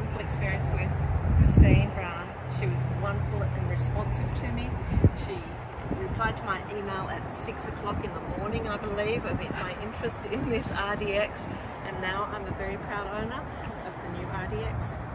wonderful experience with Christine Brown. She was wonderful and responsive to me. She replied to my email at 6 o'clock in the morning, I believe, of it, my interest in this RDX and now I'm a very proud owner of the new RDX.